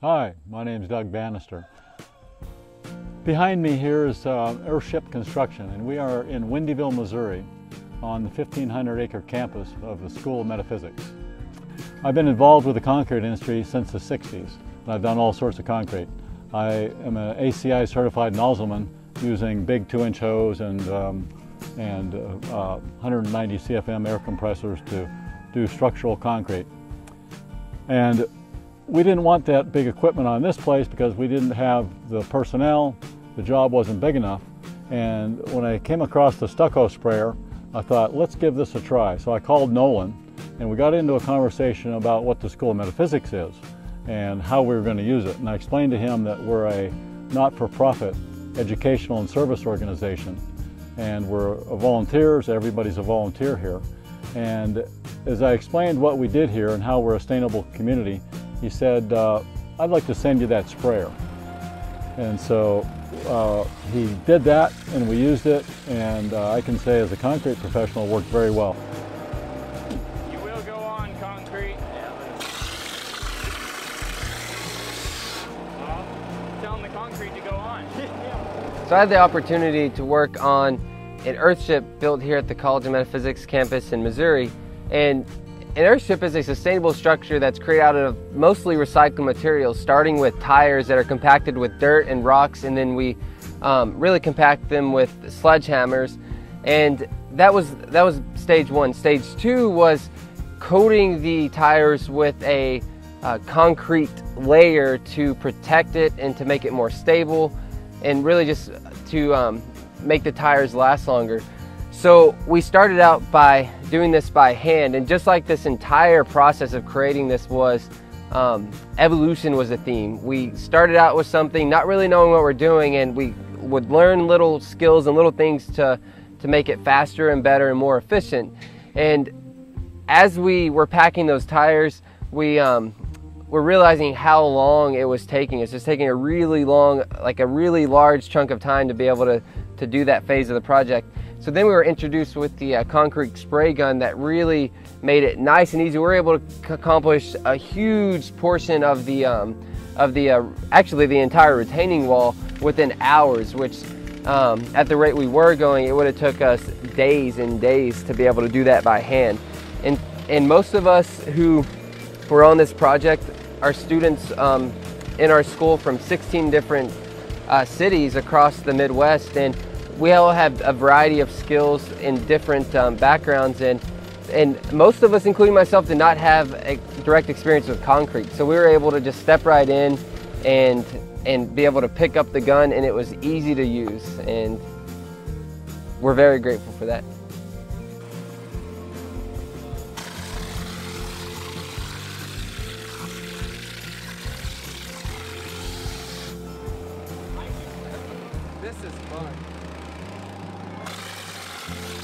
Hi, my name is Doug Bannister. Behind me here is uh, Earthship Construction, and we are in Windyville, Missouri, on the 1,500 acre campus of the School of Metaphysics. I've been involved with the concrete industry since the 60s, and I've done all sorts of concrete. I am an ACI certified nozzleman using big two inch hose and, um, and uh, uh, 190 CFM air compressors to do structural concrete. And we didn't want that big equipment on this place because we didn't have the personnel, the job wasn't big enough. And when I came across the stucco sprayer, I thought, let's give this a try. So I called Nolan and we got into a conversation about what the School of Metaphysics is and how we were going to use it. And I explained to him that we're a not-for-profit educational and service organization and we're volunteers, everybody's a volunteer here. And as I explained what we did here and how we're a sustainable community, he said, uh, I'd like to send you that sprayer. And so uh, he did that and we used it and uh, I can say as a concrete professional it worked very well. You will go on concrete. Well, telling the concrete to go on. So I had the opportunity to work on an Earthship built here at the College of Metaphysics campus in Missouri. And an Earthship is a sustainable structure that's created out of mostly recycled materials, starting with tires that are compacted with dirt and rocks, and then we um, really compact them with sledgehammers. And that was that was stage one. Stage two was coating the tires with a uh, concrete layer to protect it and to make it more stable, and really just to um, make the tires last longer. So we started out by doing this by hand, and just like this entire process of creating this was um, evolution was a theme. We started out with something, not really knowing what we're doing, and we would learn little skills and little things to to make it faster and better and more efficient. And as we were packing those tires, we um, were realizing how long it was taking. It's just taking a really long, like a really large chunk of time to be able to to do that phase of the project. So then we were introduced with the uh, concrete spray gun that really made it nice and easy. We were able to accomplish a huge portion of the, um, of the uh, actually the entire retaining wall within hours, which um, at the rate we were going, it would have took us days and days to be able to do that by hand. And, and most of us who were on this project are students um, in our school from 16 different uh, cities across the Midwest. And we all have a variety of skills in different um, backgrounds and and most of us, including myself, did not have a direct experience with concrete. So we were able to just step right in and and be able to pick up the gun and it was easy to use and we're very grateful for that. this is fun. Thank you.